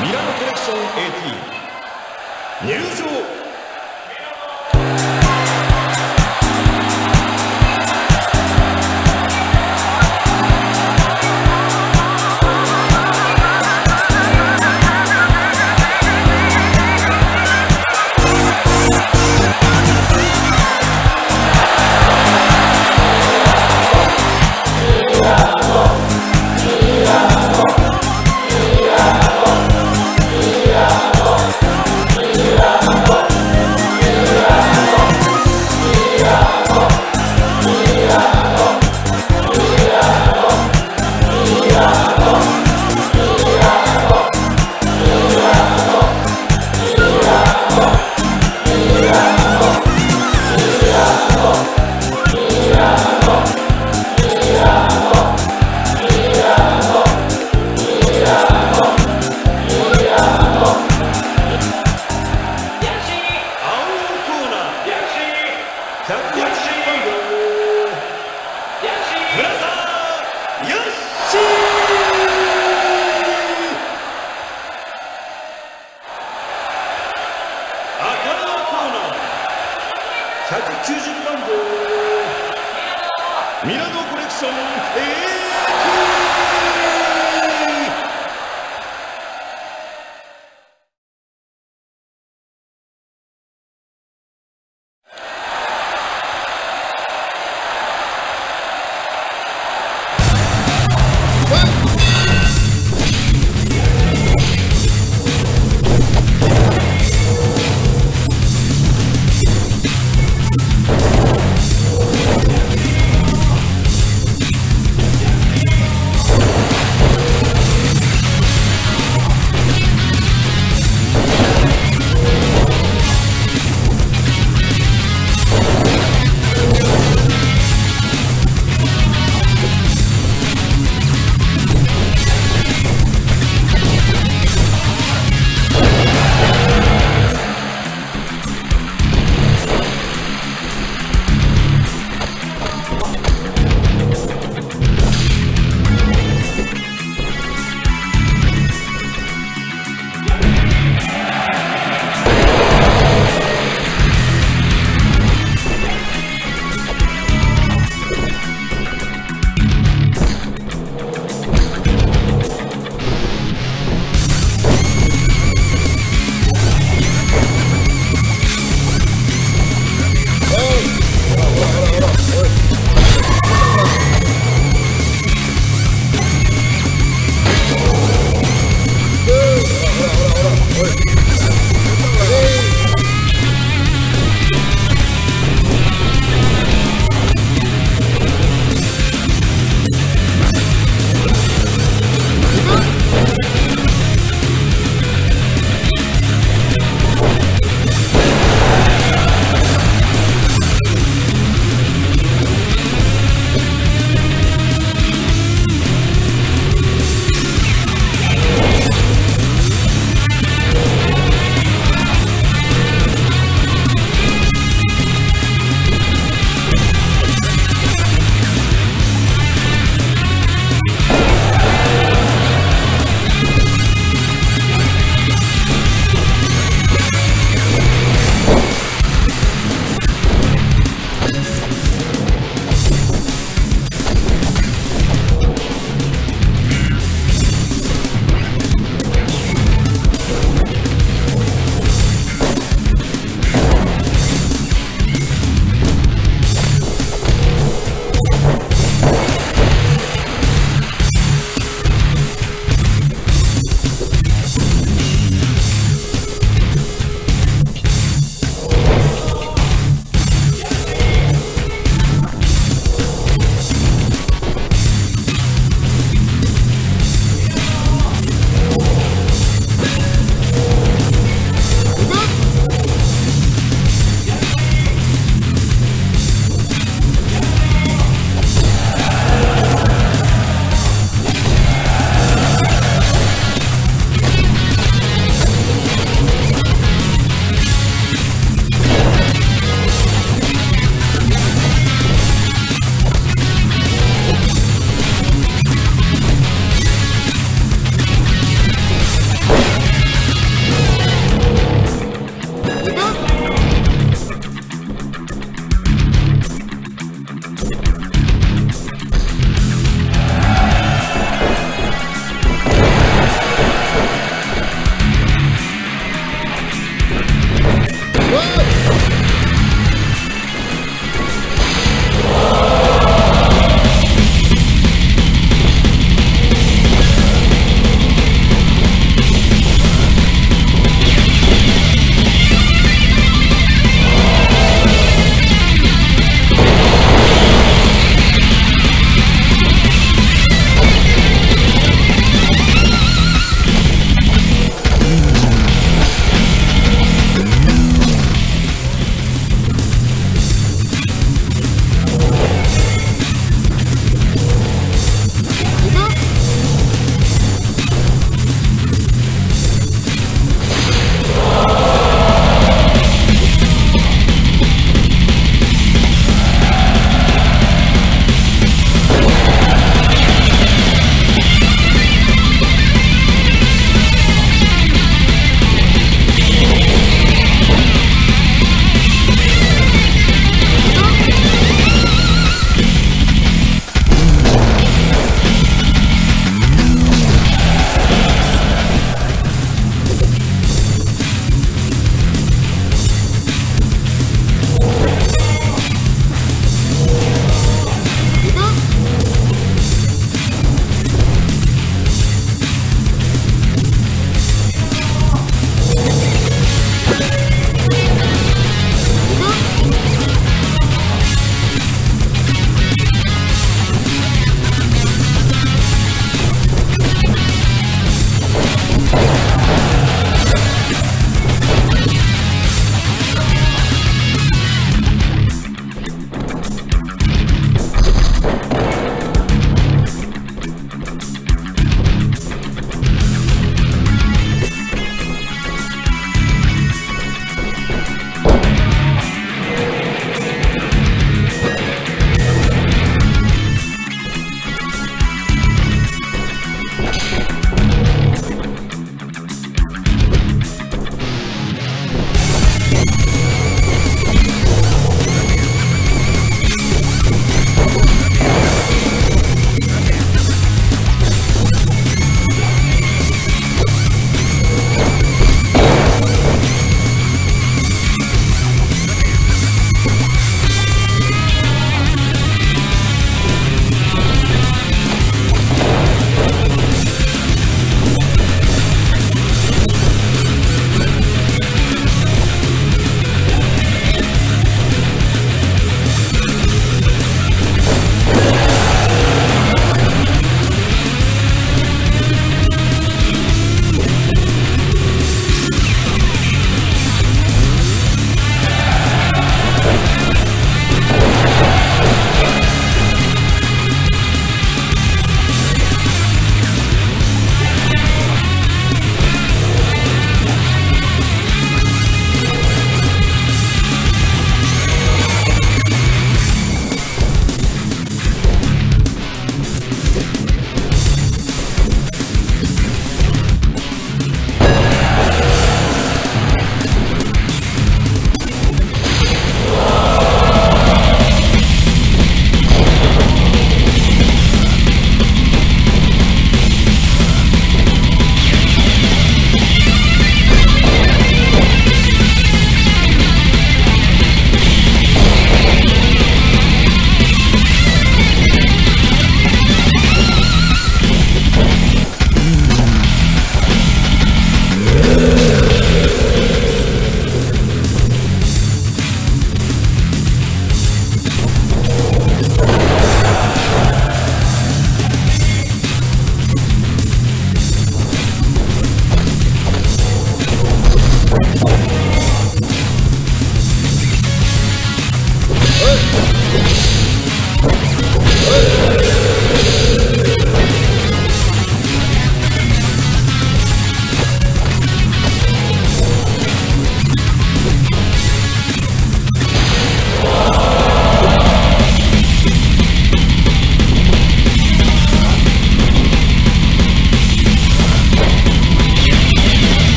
ミラノコレクション AT 入場 She